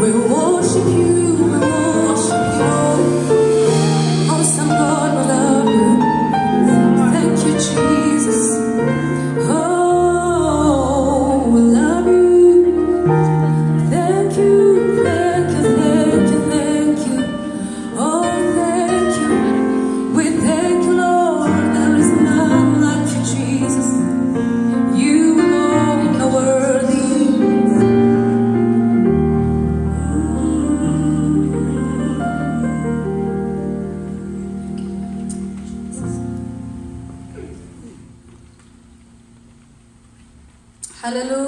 为我心 Haleluya.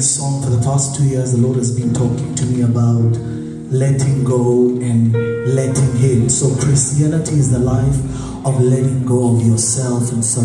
Song for the past two years, the Lord has been talking to me about letting go and letting Him. So, Christianity is the life of letting go of yourself and so.